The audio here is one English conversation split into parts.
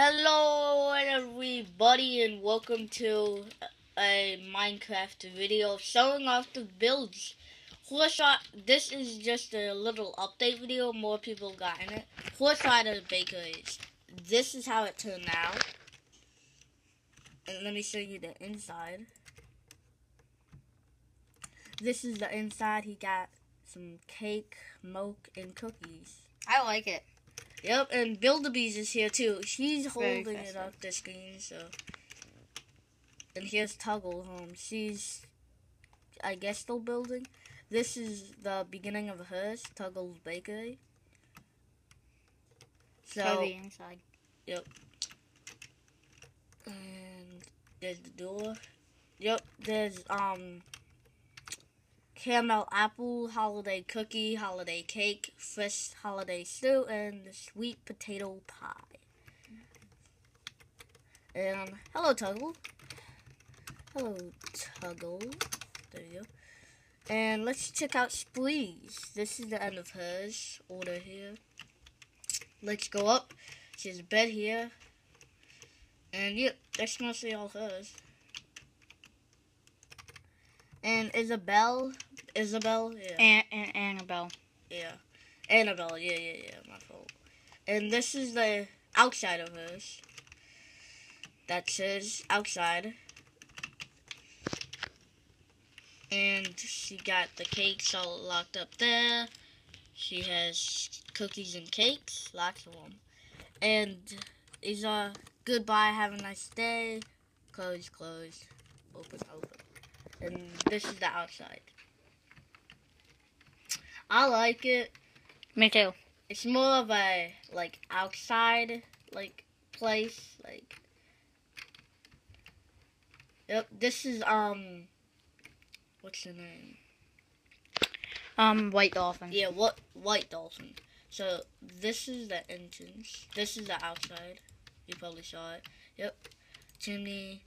Hello everybody and welcome to a Minecraft video showing off the builds. Horse this is just a little update video, more people got in it. Horse Rider Bakeries. This is how it turned out. And let me show you the inside. This is the inside. He got some cake, milk, and cookies. I like it. Yep, and Buildabees is here too. She's holding it up the screen, so. And here's Tuggle home. She's, I guess, still building. This is the beginning of hers, Tuggle's Bakery. So, the inside. Yep. And there's the door. Yep, there's, um, caramel apple, holiday cookie, holiday cake, fresh holiday stew, and sweet potato pie. And hello, Tuggle. Hello, Tuggle. There you go. And let's check out Spree's. This is the end of hers. Order here. Let's go up. She has a bed here. And yep, that's mostly all hers. And Isabel Isabel, yeah. An- An- Annabelle. Yeah. Annabelle, yeah, yeah, yeah, my fault. And this is the outside of hers. That says outside. And she got the cakes all locked up there. She has cookies and cakes, lots of them. And these are goodbye, have a nice day, close, close, open, open. And this is the outside. I like it. Me too. It's more of a like outside like place. Like Yep, this is um what's the name? Um, White Dolphin. Yeah, what White Dolphin. So this is the entrance. This is the outside. You probably saw it. Yep. Chimney.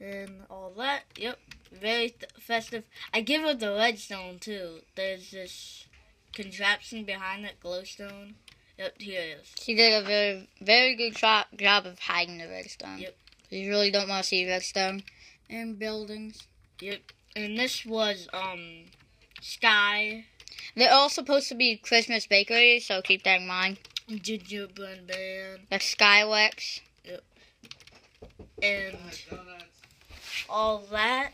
And all that. Yep very festive. I give it the redstone too. There's this contraption behind that glowstone. Yep, here it is. She did a very, very good job, job of hiding the redstone. Yep. You really don't want to see redstone in buildings. Yep. And this was um Sky. They're all supposed to be Christmas bakeries, so keep that in mind. Gingerbread Man. That's Skywex. Yep. And all that.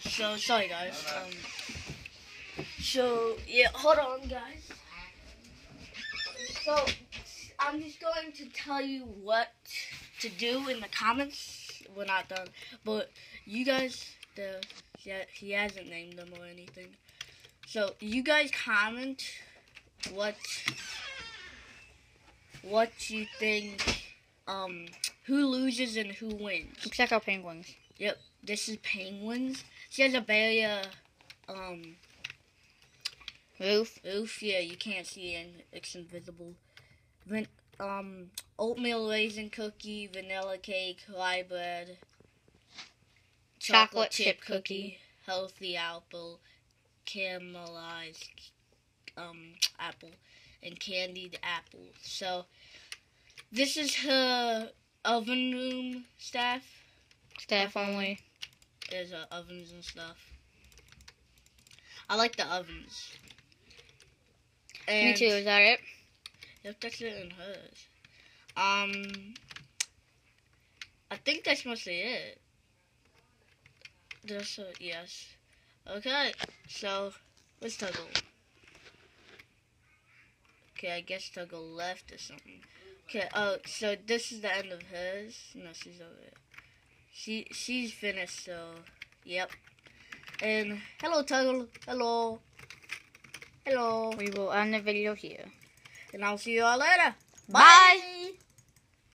So sorry guys. Um, so yeah, hold on guys. So I'm just going to tell you what to do in the comments. We're not done, but you guys, the yeah, he hasn't named them or anything. So you guys comment what what you think um who loses and who wins. Check out penguins. Yep, this is penguins. She has a very uh, um roof. Roof, yeah, you can't see it. It's invisible. Then um oatmeal raisin cookie, vanilla cake, rye bread, chocolate, chocolate chip, chip cookie, cookie, healthy apple, caramelized um apple, and candied apple. So this is her oven room staff. Staff only. There's uh, ovens and stuff. I like the ovens. And Me too. Is that it? Yep, that's it in hers. Um, I think that's mostly it. That's a yes. Okay, so let's toggle. Okay, I guess toggle left or something. Okay, oh, so this is the end of hers. No, she's over it. She, she's finished, so, yep. And, hello, Tuggle. Hello. Hello. We will end the video here. And I'll see you all later. Bye. Bye.